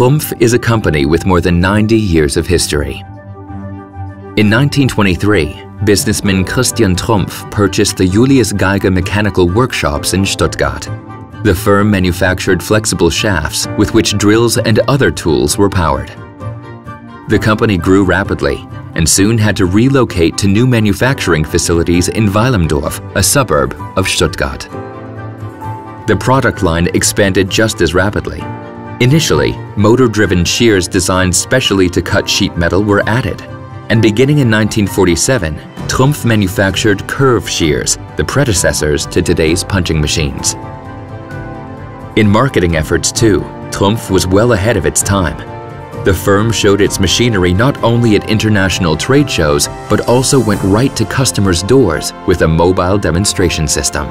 Trumpf is a company with more than 90 years of history. In 1923, businessman Christian Trumpf purchased the Julius Geiger Mechanical Workshops in Stuttgart. The firm manufactured flexible shafts with which drills and other tools were powered. The company grew rapidly and soon had to relocate to new manufacturing facilities in Weilimdorf, a suburb of Stuttgart. The product line expanded just as rapidly. Initially, motor-driven shears designed specially to cut sheet metal were added, and beginning in 1947, Trumpf manufactured curve shears, the predecessors to today's punching machines. In marketing efforts too, Trumpf was well ahead of its time. The firm showed its machinery not only at international trade shows, but also went right to customers' doors with a mobile demonstration system.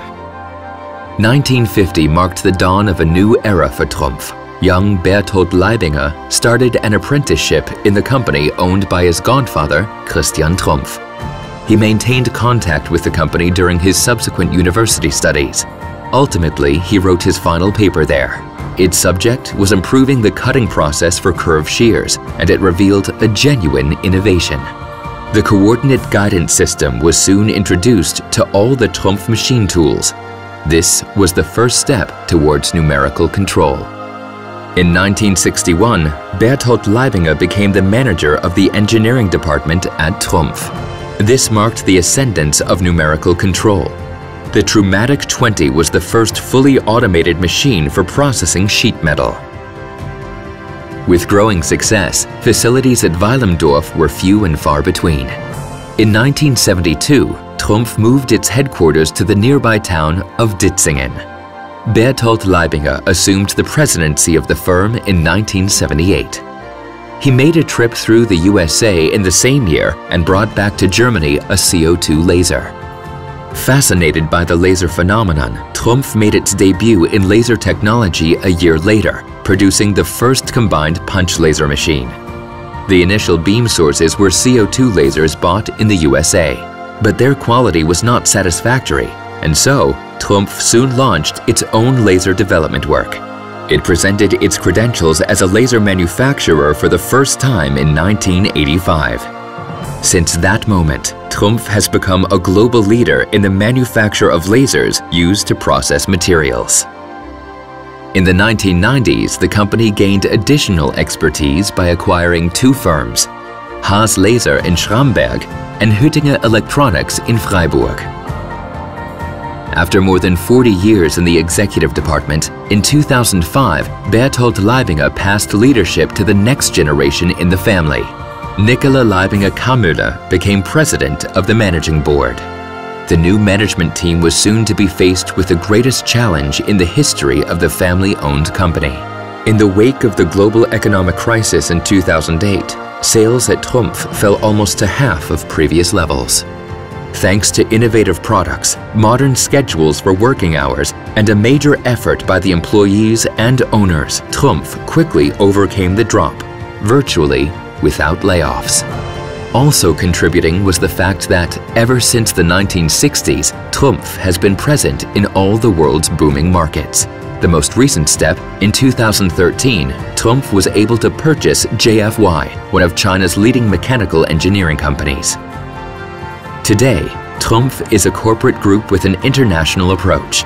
1950 marked the dawn of a new era for Trumpf. Young Berthold Leibinger started an apprenticeship in the company owned by his godfather, Christian Trumpf. He maintained contact with the company during his subsequent university studies. Ultimately, he wrote his final paper there. Its subject was improving the cutting process for curved shears, and it revealed a genuine innovation. The coordinate guidance system was soon introduced to all the Trumpf machine tools, this was the first step towards numerical control. In 1961, Berthold Leibinger became the manager of the engineering department at Trumpf. This marked the ascendance of numerical control. The Trumatic 20 was the first fully automated machine for processing sheet metal. With growing success, facilities at Weilimdorf were few and far between. In 1972, Trumpf moved its headquarters to the nearby town of Ditzingen. Berthold Leibinger assumed the presidency of the firm in 1978. He made a trip through the USA in the same year and brought back to Germany a CO2 laser. Fascinated by the laser phenomenon, Trumpf made its debut in laser technology a year later, producing the first combined punch laser machine. The initial beam sources were CO2 lasers bought in the USA but their quality was not satisfactory, and so Trumpf soon launched its own laser development work. It presented its credentials as a laser manufacturer for the first time in 1985. Since that moment, Trumpf has become a global leader in the manufacture of lasers used to process materials. In the 1990s, the company gained additional expertise by acquiring two firms, Haas Laser in Schramberg and Hüttinger Electronics in Freiburg. After more than 40 years in the executive department, in 2005, Berthold Leibinger passed leadership to the next generation in the family. Nicola Leibinger Kammüller became president of the managing board. The new management team was soon to be faced with the greatest challenge in the history of the family-owned company. In the wake of the global economic crisis in 2008, sales at Trumpf fell almost to half of previous levels. Thanks to innovative products, modern schedules for working hours, and a major effort by the employees and owners, Trumpf quickly overcame the drop, virtually without layoffs. Also contributing was the fact that, ever since the 1960s, Trumpf has been present in all the world's booming markets. The most recent step, in 2013, Trumpf was able to purchase JFY, one of China's leading mechanical engineering companies. Today, Trumpf is a corporate group with an international approach.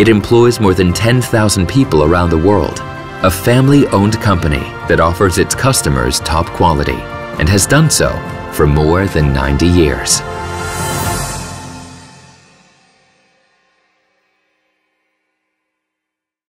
It employs more than 10,000 people around the world, a family-owned company that offers its customers top quality and has done so for more than 90 years.